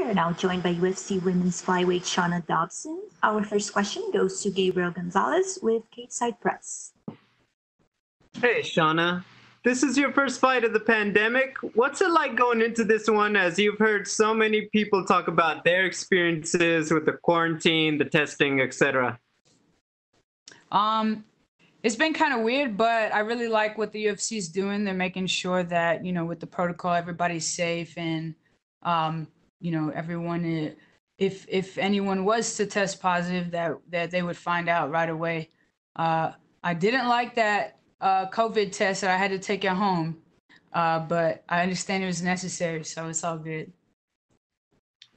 We are now joined by UFC women's flyweight Shauna Dobson. Our first question goes to Gabriel Gonzalez with Side Press. Hey, Shauna. This is your first fight of the pandemic. What's it like going into this one as you've heard so many people talk about their experiences with the quarantine, the testing, etc.? Um, it's been kind of weird, but I really like what the UFC is doing. They're making sure that you know with the protocol, everybody's safe, and um, you know everyone. Uh, if if anyone was to test positive, that that they would find out right away. Uh, I didn't like that uh, COVID test that I had to take at home, uh, but I understand it was necessary, so it's all good.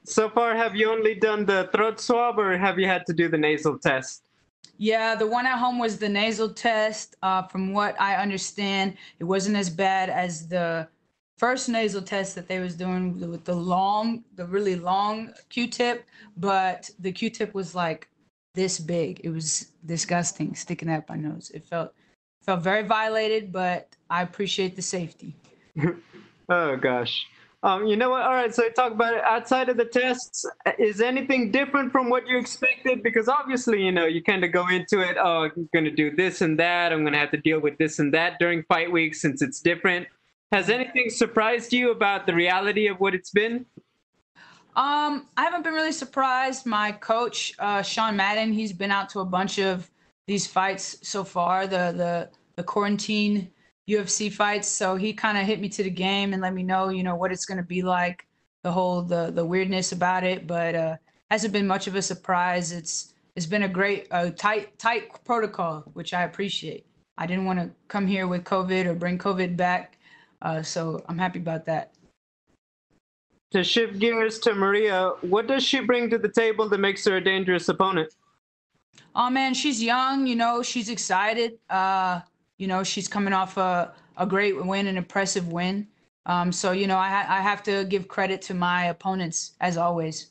So far, have you only done the throat swab, or have you had to do the nasal test? Yeah, the one at home was the nasal test. Uh, from what I understand, it wasn't as bad as the first nasal test that they was doing with the long, the really long Q-tip, but the Q-tip was like this big. It was disgusting sticking out my nose. It felt felt very violated, but I appreciate the safety. oh gosh. Um, you know what? All right, so talk about it outside of the tests. Is anything different from what you expected? Because obviously, you know, you kind of go into it. Oh, I'm going to do this and that. I'm going to have to deal with this and that during fight week since it's different. Has anything surprised you about the reality of what it's been? Um, I haven't been really surprised. My coach, uh, Sean Madden, he's been out to a bunch of these fights so far. The the the quarantine UFC fights. So he kind of hit me to the game and let me know, you know, what it's going to be like, the whole the the weirdness about it. But uh, hasn't been much of a surprise. It's it's been a great uh, tight tight protocol, which I appreciate. I didn't want to come here with COVID or bring COVID back, uh, so I'm happy about that. To shift gears to Mariya, what does she bring to the table that makes her a dangerous opponent? Oh man, she's young. You know, she's excited. Uh, you know, she's coming off a, a great win, an impressive win. Um, so, you know, I, ha- I have to give credit to my opponents as always.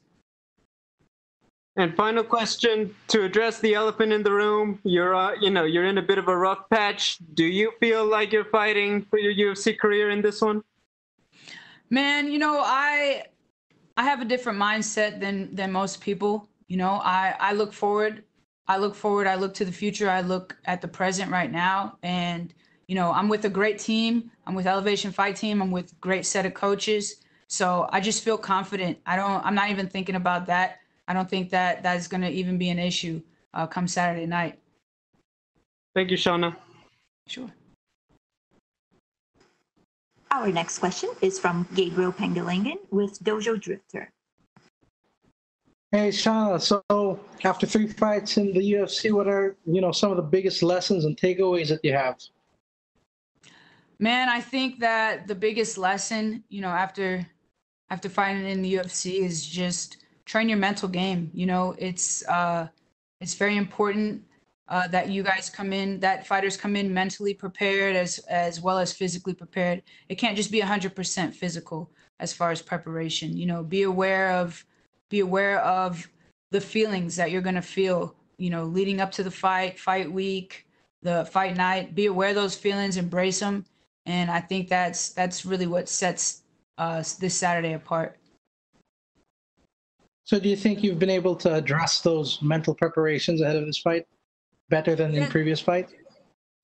And final question to address the elephant in the room. You're, uh, you know, you're in a bit of a rough patch. Do you feel like you're fighting for your UFC career in this one? Man, you know, I, I have a different mindset than than most people. You know, I I look forward I look forward, I look to the future, I look at the present right now. And, you know, I'm with a great team. I'm with Elevation Fight Team. I'm with great set of coaches. So I just feel confident. I don't, I'm not even thinking about that. I don't think that that's going to even be an issue uh, come Saturday night. Thank you, Shauna. Sure. Our next question is from Gabriel Pengelingen with Dojo Drifter. Hey, Shauna. So after three fights in the UFC, what are you know some of the biggest lessons and takeaways that you have? Man, I think that the biggest lesson, you know, after after fighting in the UFC is just train your mental game. You know, it's uh, it's very important uh, that you guys come in, that fighters come in mentally prepared as as well as physically prepared. It can't just be 100% physical as far as preparation. You know, be aware of be aware of the feelings that you're going to feel, you know, leading up to the fight, fight week, the fight night. Be aware of those feelings, embrace them. And I think that's that's really what sets us this Saturday apart. So do you think you've been able to address those mental preparations ahead of this fight better than in previous fights?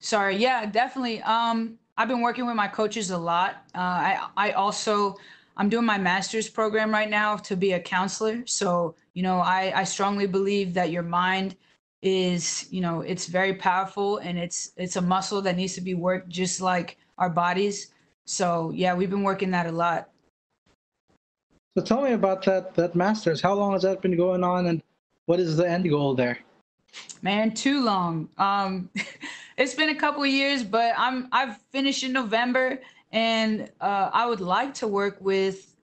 Sorry, yeah, definitely. Um, I've been working with my coaches a lot. Uh, I I also I'm doing my master's program right now to be a counselor. So, you know, I, I strongly believe that your mind is, you know, it's very powerful and it's it's a muscle that needs to be worked just like our bodies. So yeah, we've been working that a lot. So tell me about that that masters. How long has that been going on and what is the end goal there? Man, too long. Um it's been a couple years, but I'm I've finished in November and uh, I would like to work with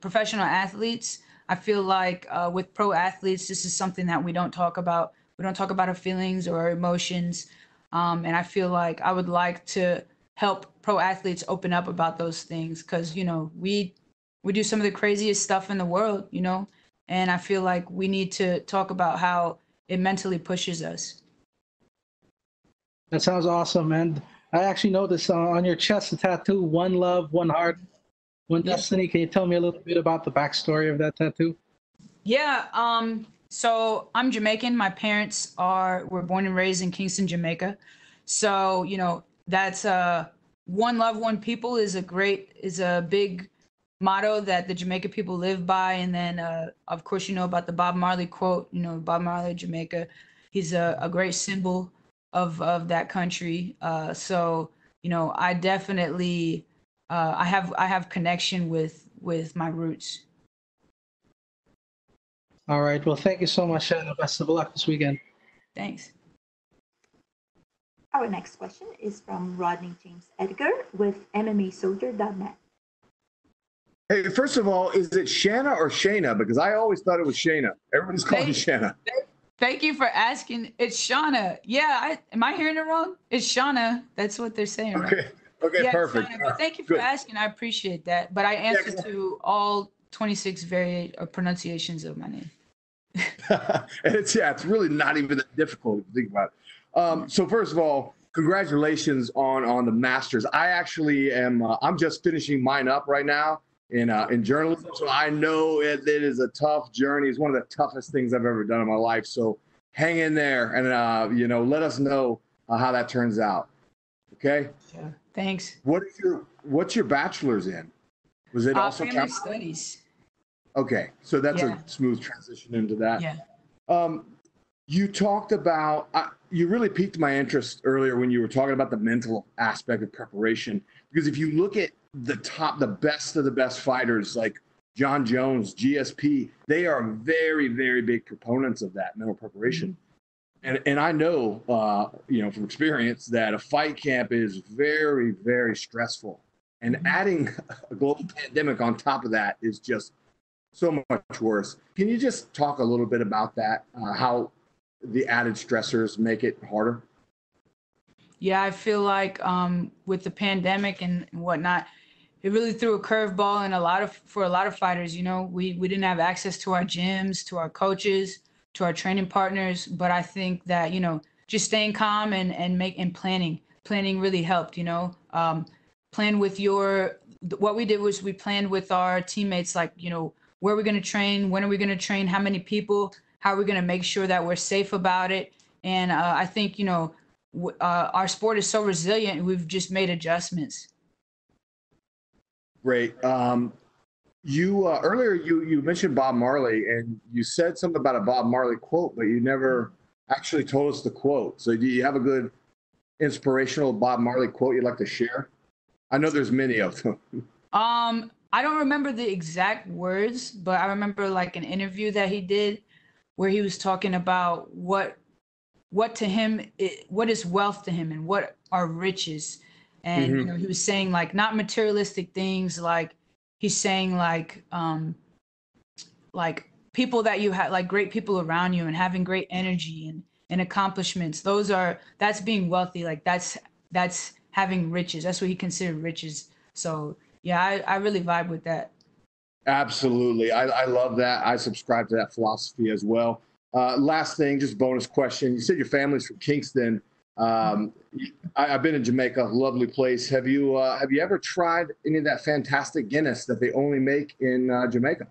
professional athletes. I feel like uh, with pro athletes, this is something that we don't talk about. We don't talk about our feelings or our emotions. Um, and I feel like I would like to help pro athletes open up about those things because, you know, we we do some of the craziest stuff in the world, you know, and I feel like we need to talk about how it mentally pushes us. That sounds awesome. And I actually noticed uh, on your chest a tattoo, one love, one heart. one. Destiny, can you tell me a little bit about the backstory of that tattoo? Yeah. Um. So I'm Jamaican. My parents are were born and raised in Kingston, Jamaica. So you know that's uh one love, one people is a great is a big motto that the Jamaica people live by. And then uh, of course you know about the Bob Marley quote. You know Bob Marley, Jamaica. He's a, a great symbol of of that country. Uh, so you know I definitely uh, I have I have connection with with my roots. All right. Well, thank you so much, and best of luck this weekend. Thanks. Our next question is from Rodney James Edgar with MMAsoldier.net. Hey, first of all, is it Shanna or Shayna? Because I always thought it was Shayna. Everybody's calling Hey. Shanna. Thank you for asking. It's Shauna. Yeah, I, am I hearing it wrong? It's Shauna. That's what they're saying. right? Okay. Okay, yeah, perfect. Shauna, thank you for Good. asking. I appreciate that. But I answer I- to all 26 vari- uh, pronunciations of my name. and it's yeah, it's really not even that difficult to think about it. Um, so first of all, congratulations on on the masters. I actually am. Uh, I'm just finishing mine up right now in uh, in journalism, so I know it, it is a tough journey. It's one of the toughest things I've ever done in my life. So hang in there, and uh, you know, let us know uh, how that turns out. Okay. Yeah. Thanks. What is your what's your bachelor's in? Was it Uh, also family studies. Okay, so that's Yeah. a smooth transition into that. Yeah. Um, you talked about, uh, you really piqued my interest earlier when you were talking about the mental aspect of preparation. Because if you look at the top, the best of the best fighters like Jon Jones, GSP, they are very, very big proponents of that mental preparation. And, and I know, uh, you know, from experience that a fight camp is very, very stressful. And adding a global pandemic on top of that is just so much worse. Can you just talk a little bit about that? Uh, how the added stressors make it harder? Yeah, I feel like um, with the pandemic and whatnot, it really threw a curveball and a lot of for a lot of fighters. You know, we we didn't have access to our gyms, to our coaches, to our training partners. But I think that you know, just staying calm and and make and planning, planning really helped. You know, um, plan with your. What we did was we planned with our teammates, like you know, where we're going to train, when are we going to train, how many people, how are we going to make sure that we're safe about it. And uh, I think you know w- uh, our sport is so resilient. We've just made adjustments. Great. Um, you uh, earlier you you mentioned Bob Marley and you said something about a Bob Marley quote, but you never actually told us the quote. So do you have a good inspirational Bob Marley quote you'd like to share? I know there's many of them. Um, I don't remember the exact words, but I remember like an interview that he did where he was talking about what what to him i- what is wealth to him and what are riches. And you Mhm. know, he was saying like not materialistic things like he's saying like um like people that you have like great people around you and having great energy and and accomplishments. Those are that's being wealthy. Like that's that's having riches. That's what he considered riches. So yeah, I, I really vibe with that. Absolutely. I, I love that. I subscribe to that philosophy as well. Uh, last thing, just bonus question. You said your family's from Kingston. Um, I, I've been in Jamaica, lovely place. Have you uh, have you ever tried any of that fantastic Guinness that they only make in uh, Jamaica?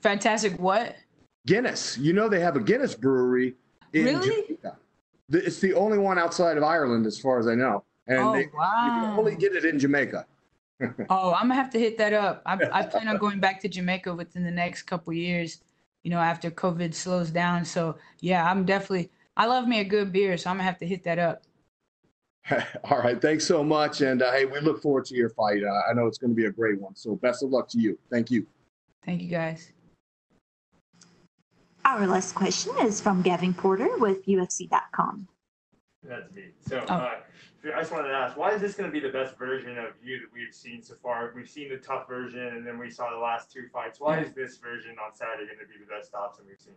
Fantastic. What? Guinness. You know they have a Guinness brewery in Really? Jamaica. It's the only one outside of Ireland, as far as I know, and oh they, you can only get it in Jamaica. Oh, I'm gonna have to hit that up. I, I plan on going back to Jamaica within the next couple years. You know, after COVID slows down. So yeah, I'm definitely. I love me a good beer, so I'm gonna have to hit that up. All right. Thanks so much. And uh, hey, we look forward to your fight. Uh, I know it's going to be a great one. So best of luck to you. Thank you. Thank you guys. Our last question is from Gavin Porter with UFC.com. That's me. So Oh. uh, I just wanted to ask, why is this going to be the best version of you that we've seen so far? We've seen the tough version, and then we saw the last two fights. Why is this version on Saturday going to be the best option we've seen?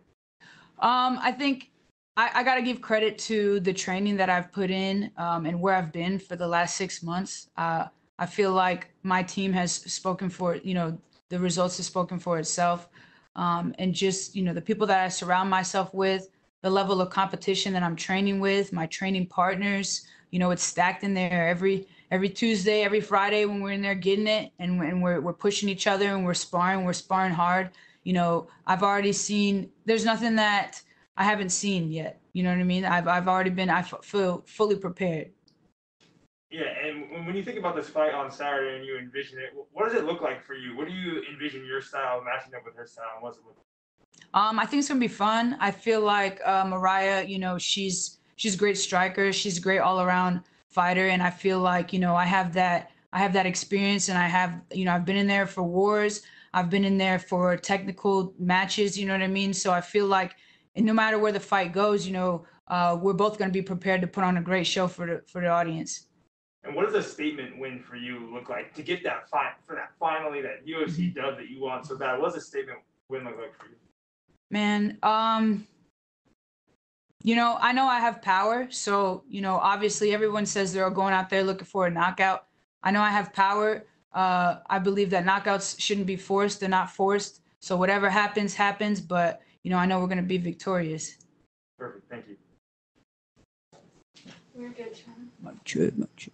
Um, I think I, I got to give credit to the training that I've put in um, and where I've been for the last six months. Uh, I feel like my team has spoken for you know the results have spoken for itself, um, and just you know the people that I surround myself with, the level of competition that I'm training with, my training partners. You know, it's stacked in there. Every every Tuesday, every Friday when we're in there getting it and, and we're, we're pushing each other and we're sparring, we're sparring hard. You know, I've already seen, there's nothing that I haven't seen yet. You know what I mean? I've, I've already been, I f- feel fully prepared. Yeah, and when- when you think about this fight on Saturday and you envision it, what does it look like for you? What do you envision your style matching up with her style? What's it look like? Um, I think it's gonna be fun. I feel like uh, Mariah, you know, she's she's a great striker. She's a great all around fighter, and I feel like you know I have that I have that experience, and I have you know I've been in there for wars. I've been in there for technical matches. You know what I mean? So I feel like, and no matter where the fight goes, you know, uh, we're both gonna be prepared to put on a great show for the for the audience. And what does a statement win for you look like to get that fight for that finally that UFC dub that you want so bad? What does a statement win look like for you? Man, um, you know, I know I have power. So, you know, obviously everyone says they're going out there looking for a knockout. I know I have power. Uh, I believe that knockouts shouldn't be forced. They're not forced. So whatever happens, happens. But, you know, I know we're going to be victorious. Perfect. Thank you. We're good, Sean. Much, much.